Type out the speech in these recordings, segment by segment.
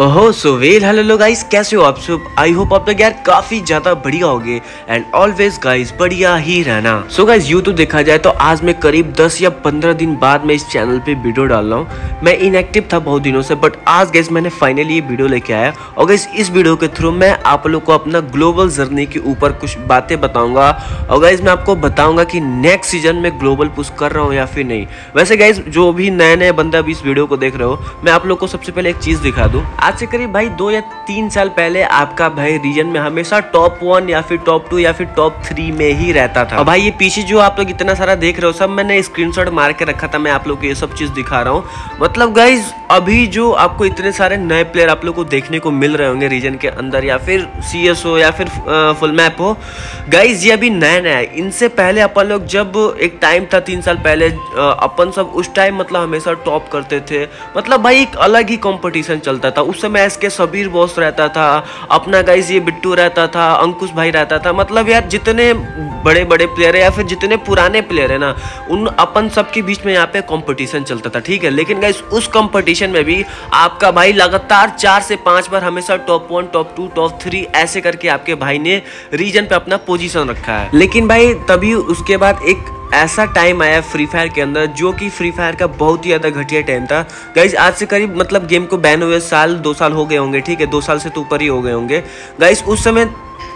ओहो so well hello लो guys कैसे हो आप सब? आई होप आप लोग यार काफ़ी ज़्यादा बढ़िया होगे एंड ऑलवेज गाइस बढ़िया ही रहना। सो गाइस यू तो देखा जाए तो आज मैं करीब 10 या 15 दिन बाद मैं इस चैनल पे वीडियो डाल रहा हूँ। मैं इनएक्टिव था बहुत दिनों से बट आज गाइस मैंने फाइनली ये वीडियो लेके आया। और गाइस इस वीडियो के थ्रू मैं आप लोग को अपना ग्लोबल जर्नी के ऊपर कुछ बातें बताऊँगा। और गाइज़ मैं आपको बताऊँगा कि नेक्स्ट सीज़न में ग्लोबल पुश कर रहा हूँ या फिर नहीं। वैसे गाइज़ जो भी नए नए बंदा अभी इस वीडियो को देख रहे हो, मैं आप लोग को सबसे पहले एक चीज़ दिखा दूँ। आज से करीब भाई दो या तीन साल पहले आपका भाई रीजन में हमेशा टॉप वन या फिर टॉप टू या फिर टॉप थ्री में ही रहता था। और भाई ये पीछे जो आप लोग इतना सारा देख रहे हो, सब मैंने स्क्रीनशॉट मार के रखा था, मैं आप लोग को ये सब चीज़ दिखा रहा हूँ। मतलब गाइज़ अभी जो आपको इतने सारे नए प्लेयर आप लोग को देखने को मिल रहे होंगे रीजन के अंदर या फिर सी हो या फिर फुल मैप हो। गाइज़ ये अभी नया नया है। इनसे पहले अपन लोग जब एक टाइम था, तीन साल पहले अपन सब उस टाइम मतलब हमेशा टॉप करते थे। मतलब भाई एक अलग ही कॉम्पिटिशन चलता था। समय एस के सबीर बॉस रहता था। अपना गाइज़ ये बिट्टू रहता था, अंकुश भाई रहता था। मतलब यार जितने बड़े बड़े प्लेयर है या फिर जितने पुराने प्लेयर है ना, उन अपन सबके बीच में यहाँ पे कंपटीशन चलता था, ठीक है? लेकिन गाइज़ उस कंपटीशन में भी आपका भाई लगातार चार से पाँच बार हमेशा top one top two top three ऐसे करके आपके भाई ने रीजन पे अपना पोजीशन रखा है। लेकिन भाई तभी उसके बाद एक ऐसा टाइम आया फ्री फायर के अंदर, जो कि फ्री फायर का बहुत ही ज़्यादा घटिया टाइम था। गाइज़ आज से करीब मतलब गेम को बैन हुए साल, दो साल हो गए होंगे, ठीक है? दो साल से तो ऊपर ही हो गए होंगे। गाइज़ उस समय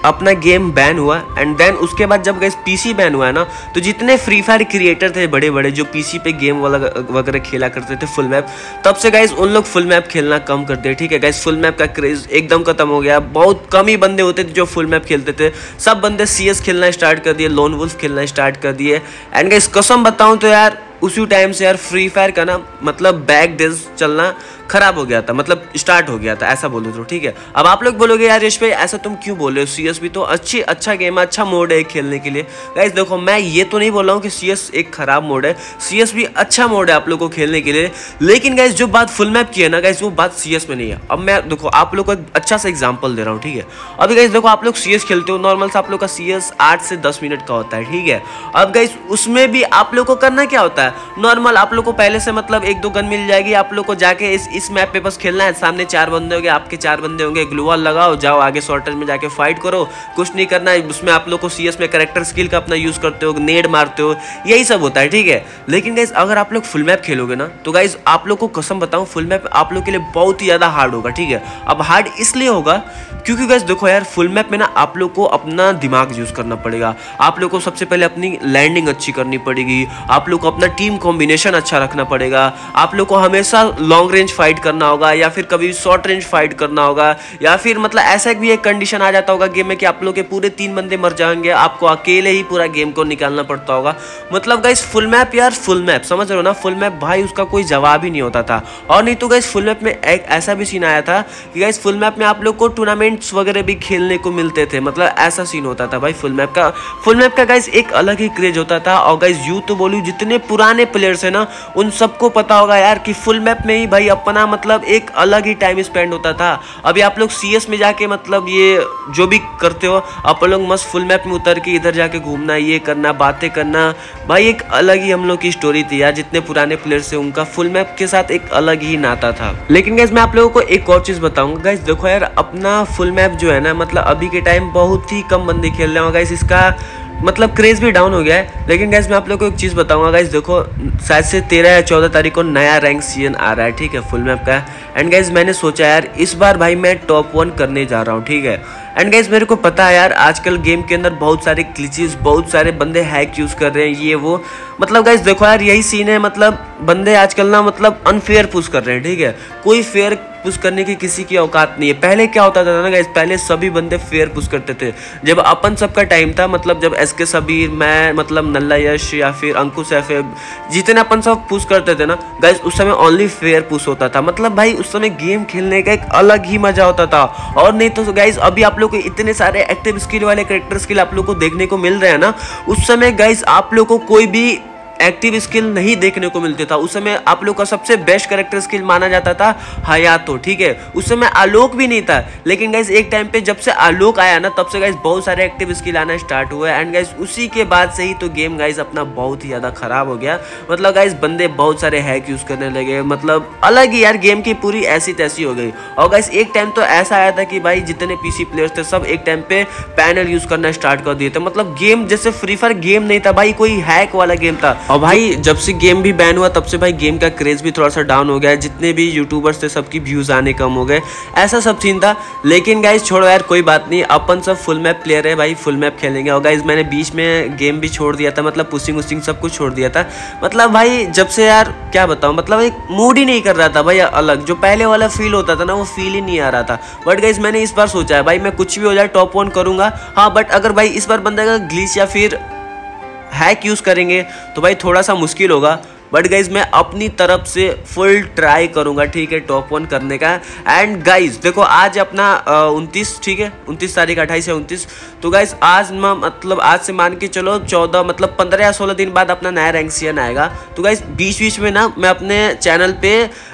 अपना गेम बैन हुआ एंड देन उसके बाद जब गैस पीसी बैन हुआ है ना तो जितने फ्री फायर क्रिएटर थे बड़े बड़े जो पीसी पे गेम वाला वगैरह खेला करते थे फुल मैप तब से गाइज़ उन लोग फुल मैप खेलना कम कर दिए ठीक है गाइज़ फुल मैप का क्रेज एकदम खत्म हो गया। बहुत कम ही बंदे होते थे जो फुल मैप खेलते थे। सब बंदे सीएस खेलना स्टार्ट कर दिए लोन वुल्फ खेलना स्टार्ट कर दिए। एंड गाइज़ कसम बताऊँ तो यार, उसी टाइम से यार फ्री फायर का ना मतलब बैक डेज़ चलना खराब हो गया था मतलब स्टार्ट हो गया था, ऐसा बोलो तो ठीक है? अब आप लोग बोलोगे, यार यश भाई, ऐसा तुम क्यों बोल रहे हो? सी एस भी तो अच्छी अच्छा गेम है अच्छा मोड है खेलने के लिए। गाइज़ देखो, मैं ये तो नहीं बोल रहा हूँ कि सी एस एक खराब मोड है। सी एस भी अच्छा मोड है आप लोग को खेलने के लिए। लेकिन गाइज़ जो बात फुल मैप की है ना गाइज़ वो बात सी एस में नहीं है। अब मैं, देखो, आप लोग को एक अच्छा सा एग्ज़ाम्पल दे रहा हूँ, ठीक है? अभी गाइज़ देखो, आप लोग सी एस खेलते हो नॉर्मल से आप लोग का सी एस आठ से दस मिनट का होता है, ठीक है? अब गाइज़ उसमें भी आप लोग को करना क्या होता है? नॉर्मल आप लोग को पहले से मतलब एक दो गन मिल जाएगी, आप लोग को जाके इस इस मैप पे बस खेलना है। सामने चार बंदे होंगे, आपके चार बंदे होंगे। ग्लूवाल लगाओ, जाओ आगे शॉर्टर में जाके फाइट करो। कुछ नहीं करना है, उसमें आप लोग को सी में करेक्टर स्किल का अपना यूज़ करते हो, नेड मारते हो, यही सब होता है, ठीक है? लेकिन गाइज़ अगर आप लोग फुल मैप खेलोगे ना तो गाइज़ आप लोग को कसम बताऊँ फुल मैप आप लोग के लिए बहुत ही ज़्यादा हार्ड होगा, ठीक है? अब हार्ड इसलिए होगा, क्योंकि गैस देखो यार फुल मैप में ना आप लोग को अपना दिमाग यूज़ करना पड़ेगा। आप लोग को सबसे पहले अपनी लैंडिंग अच्छी करनी पड़ेगी। आप लोग को अपना टीम कॉम्बिनेशन अच्छा रखना पड़ेगा। आप लोग को हमेशा लॉन्ग रेंज फाइट करना होगा, या फिर कभी शॉर्ट रेंज फाइट करना होगा, या फिर मतलब ऐसा भी एक कंडीशन आ जाता होगा गेम में कि आप लोग के पूरे तीन बंदे मर जाएँगे, आपको अकेले ही पूरा गेम को निकालना पड़ता होगा। मतलब गाइस फुल मैप यार फुल मैप समझ रहे हो ना? फुल मैप भाई, उसका कोई जवाब ही नहीं होता था। और नहीं तो गाइस फुल मैप में एक ऐसा भी सीन आया था कि गाइस फुल मैप में आप लोग को टूर्नामेंट टूर्नामेंट्स वगैरह भी खेलने को मिलते थे। मतलब ऐसा सीन होता था भाई फुल मैप का। फुल मैप का गाइज़ एक अलग ही क्रेज होता था। और गाइज़ यू तो बोलू, जितने पुराने प्लेयर्स है ना, उन सबको पता होगा यार कि फुल मैप में ही भाई अपना मतलब एक अलग ही टाइम स्पेंड होता था। अभी आप लोग सीएस में जाके मतलब ये जो भी करते हो, आप लोग मस्त फुल मैप में उतर के इधर जाके घूमना, ये करना, बातें करना। भाई, एक अलग ही हम लोग की स्टोरी थी यार, जितने पुराने प्लेयर्स है उनका फुल मैप के साथ एक अलग ही नाता था। लेकिन गैस मैं आप लोगों को एक और चीज़ बताऊँगा। गैस देखो यार, अपना फुल मैप जो है ना मतलब अभी के टाइम बहुत ही कम बंदे खेल रहे हो। गैस इसका मतलब क्रेज भी डाउन हो गया है। लेकिन गैस मैं आप लोग को एक चीज़ बताऊँगा गाइज़ देखो, शायद से तेरह या चौदह तारीख को नया रैंक सीज़न आ रहा है, ठीक है फुल मैप का। एंड गैस मैंने सोचा यार, इस बार भाई मैं टॉप वन करने जा रहा हूँ, ठीक है। एंड गैस मेरे को पता है यार, आजकल गेम के अंदर बहुत सारे क्लिचेस बहुत सारे बंदे हैक यूज़ कर रहे हैं, ये, वो। मतलब गैस देखो यार, यही सीन है मतलब बंदे आजकल ना मतलब अनफेयर पुश कर रहे हैं, ठीक है। कोई फेयर पुश करने की किसी की औकात नहीं है। पहले क्या होता था ना पहले सभी बंदे फेयर पुश करते थे। जब अपन सबका टाइम था मतलब जब एस के सबीर मैं मतलब नल्ला यश या फिर अंकुश एफ़ जितने अपन सब पुश करते थे ना गाइस उस समय ओनली फेयर पुश होता था। मतलब भाई, उस समय गेम खेलने का एक अलग ही मज़ा होता था। और नहीं तो गाइस अभी आप लोग को इतने सारे एक्टिव स्किल वाले करेक्टर स्किल आप लोग को देखने को मिल रहे हैं ना, उस समय गाइस आप लोग को कोई भी एक्टिव स्किल नहीं देखने को मिलते था। उस समय आप लोग का सबसे बेस्ट करेक्टर स्किल माना जाता था हयातो ठीक है? उस समय आलोक भी नहीं था। लेकिन गाइज़ एक टाइम पे जब से आलोक आया ना, तब से गाइज़ बहुत सारे एक्टिव स्किल आना स्टार्ट हुए। एंड गाइज़ उसी के बाद से ही तो गेम गाइज़ अपना बहुत ही ज़्यादा खराब हो गया। मतलब गाइज़ बंदे बहुत सारे हैक यूज़ करने लगे। मतलब अलग ही यार गेम की पूरी ऐसी तैसी हो गई। और गाइज़ एक टाइम तो ऐसा आया था कि भाई, जितने पीसी प्लेयर्स थे, सब एक टाइम पे पैनल यूज़ करना स्टार्ट कर दिए थे। मतलब गेम जैसे फ्री फायर गेम नहीं था भाई, कोई हैक वाला गेम था। और भाई, जब से गेम भी बैन हुआ, तब से भाई गेम का क्रेज भी थोड़ा सा डाउन हो गया जितने भी यूट्यूबर्स थे, सबकी व्यूज़ आने कम हो गए। ऐसा सब सीन था। लेकिन गाइज़ छोड़ो यार, कोई बात नहीं। अपन सब फुल मैप प्लेयर है भाई फुल मैप खेलेंगे। और गाइज़ मैंने बीच में गेम भी छोड़ दिया था। मतलब पुसिंग उसिंग सब कुछ छोड़ दिया था। मतलब भाई, जब से यार, क्या बताऊँ मतलब एक मूड ही नहीं कर रहा था भाई अलग। जो पहले वाला फील होता था ना, वो फील ही नहीं आ रहा था। बट गाइज़ मैंने इस बार सोचा है, भाई, मैं कुछ भी हो जाए टॉप वन करूँगा। हाँ बट अगर भाई, इस बार बंदा का ग्लिच या फिर हैक यूज़ करेंगे तो भाई थोड़ा सा मुश्किल होगा। बट गाइज़ मैं अपनी तरफ़ से फुल ट्राई करूँगा, ठीक है टॉप वन करने का। एंड गाइज़ देखो, आज अपना उनतीस, ठीक है, उनतीस तारीख, अट्ठाईस या उनतीस। तो गाइज़ आज मतलब आज से मान के चलो, चौदह मतलब पंद्रह या सोलह दिन बाद अपना नया रैंक सीएन आएगा। तो गाइज़ बीच बीच में ना, मैं अपने चैनल पे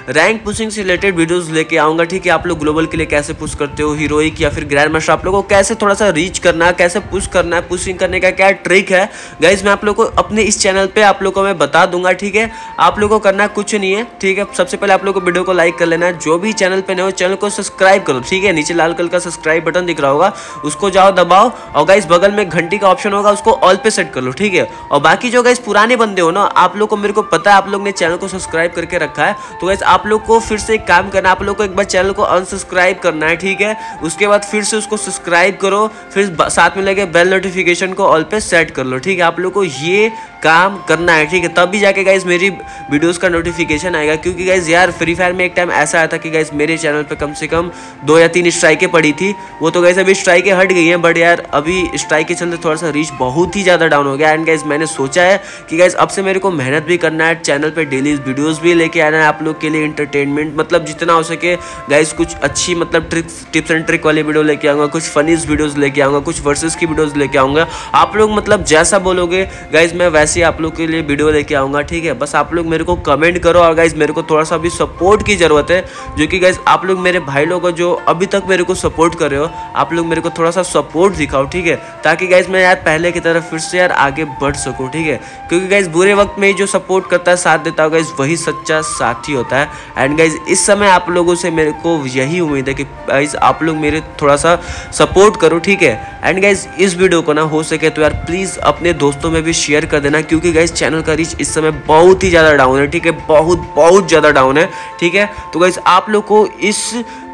रैंक पुशिंग से रिलेटेड वीडियोस लेके आऊँगा, ठीक है। आप लोग ग्लोबल के लिए कैसे पुश करते हो हीरोइक या फिर ग्रैंड मास्टर आप लोगों को कैसे थोड़ा सा रीच करना है कैसे पुश करना है पुशिंग करने का क्या ट्रिक है। गाइज़ मैं आप लोग को अपने इस चैनल पर आप लोग को मैं बता दूँगा, ठीक है। आप लोगों को करना कुछ नहीं है, ठीक है? सबसे पहले आप लोग को वीडियो को लाइक कर लेना है। जो भी चैनल पे नहीं हो चैनल को सब्सक्राइब करो, ठीक है? नीचे लाल कलर का सब्सक्राइब बटन दिख रहा होगा, उसको जाओ दबाओ, और गाइस बगल में घंटी का ऑप्शन होगा, उसको ऑल पे सेट कर लो, ठीक है? और बाकी जो गाइस पुराने बंदे हो ना, आप लोग को मेरे को पता है, आप लोग ने चैनल को सब्सक्राइब करके रखा है। तो गाइस आप लोग को फिर से एक काम करना आप लोग को एक बार चैनल को अनसब्सक्राइब करना है, ठीक है? उसके बाद फिर से उसको सब्सक्राइब करो, फिर साथ में लगे बेल नोटिफिकेशन को ऑल पे सेट कर लो, ठीक है? आप लोग को ये काम करना है, ठीक है? तब भी जाके गाइज़ मेरी वीडियोस का नोटिफिकेशन आएगा। क्योंकि गाइज़ यार फ्री फायर में एक टाइम ऐसा आया था कि गाइज़ मेरे चैनल पे कम से कम दो या तीन स्ट्राइकें पड़ी थी। वो तो गाइज़ अभी स्ट्राइकें हट गई हैं बट यार, अभी स्ट्राइक के चलते थोड़ा सा रीच बहुत ही ज़्यादा डाउन हो गया। एंड गाइज़ मैंने सोचा है कि गाइज़ अब से मेरे को मेहनत भी करना है चैनल पर डेली वीडियोज़ भी लेके आना है, आप लोग के लिए इंटरटेनमेंट मतलब जितना हो सके गाइज़ कुछ अच्छी मतलब ट्रिक्स टिप्स एंड ट्रिक वाली वीडियो लेके आऊँगा, कुछ फनीज वीडियोज़ लेके आऊँगा, कुछ वर्सेस की वीडियोज़ लेके आऊँगा। आप लोग मतलब जैसा बोलोगे गाइज़ मैं वैसे ही आप लोग के लिए वीडियो लेके आऊँगा, ठीक है? बस आप लोग मेरे को कमेंट करो और गाइज़ मेरे को थोड़ा सा भी सपोर्ट की ज़रूरत है, जो कि गाइज़ आप लोग मेरे भाई लोग जो अभी तक मेरे को सपोर्ट कर रहे हो, आप लोग मेरे को थोड़ा सा सपोर्ट दिखाओ, ठीक है? ताकि गाइज़ मैं यार पहले की तरफ़ फिर से यार आगे बढ़ सकूँ, ठीक है? क्योंकि गाइज़ बुरे वक्त में जो सपोर्ट करता है, साथ देता होगा वही सच्चा साथी होता है। एंड गाइज़ इस समय आप लोगों से मेरे को यही उम्मीद है कि गाइज़ आप लोग मेरे थोड़ा सा सपोर्ट करो, ठीक है? एंड गाइज़ इस वीडियो को ना हो सके तो यार प्लीज़ अपने दोस्तों में भी शेयर कर देना, क्योंकि गाइज़ चैनल का रीच इस समय बहुत ही ज़्यादा डाउन है, ठीक है? बहुत बहुत ज़्यादा डाउन है, ठीक है? तो गाइज़ आप लोग को इस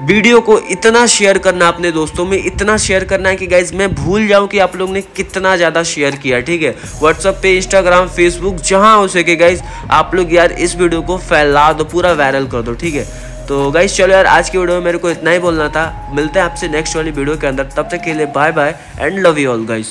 वीडियो को इतना शेयर करना अपने दोस्तों में, इतना शेयर करना है कि गाइज़ मैं भूल जाऊँ कि आप लोग ने कितना ज़्यादा शेयर किया, ठीक है? व्हाट्सअप पे इंस्टाग्राम फेसबुक जहाँ हो सके गाइज़ आप लोग यार इस वीडियो को फैला दो, पूरा वायरल कर दो, ठीक है? तो गाइज़ चलो यार, आज की वीडियो में मेरे को इतना ही बोलना था। मिलते हैं आपसे नेक्स्ट वाली वीडियो के अंदर। तब तक के लिए bye bye and love you all guys